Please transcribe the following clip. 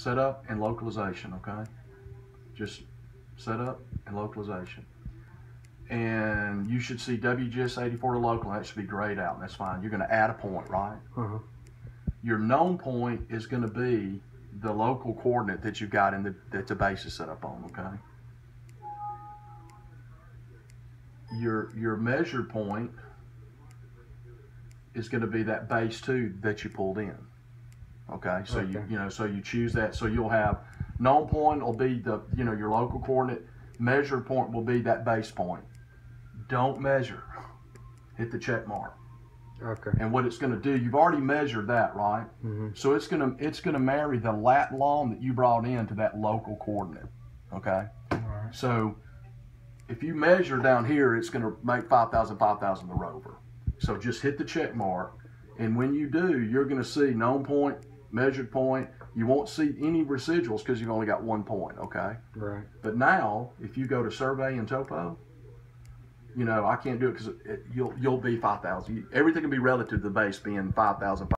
setup and localization, okay? Just setup and localization. And you should see WGS 84 to local, and that should be grayed out, and that's fine. You're gonna add a point, right? Uh-huh. Your known point is gonna be the local coordinate that you've got in the, that the base is set up on, okay? Your, your measured point is gonna be that base two that you pulled in. Okay, so you, Okay. you know, so you choose that, so you'll have, known point will be the, you know, your local coordinate, measured point will be that base point. Don't measure, hit the check mark. Okay. And what it's gonna do, you've already measured that, right? Mm -hmm. So it's gonna, it's gonna marry the lat long that you brought in to that local coordinate, okay? Alright. So if you measure down here, it's gonna make 5,000, 5,000 the rover. So just hit the check mark. And when you do, you're gonna see known point, measured point. You won't see any residuals because you've only got one point, okay? Right. But now, if you go to survey and topo, you know, I can't do it because it, you'll, you'll be 5,000. Everything can be relative to the base being 5,000,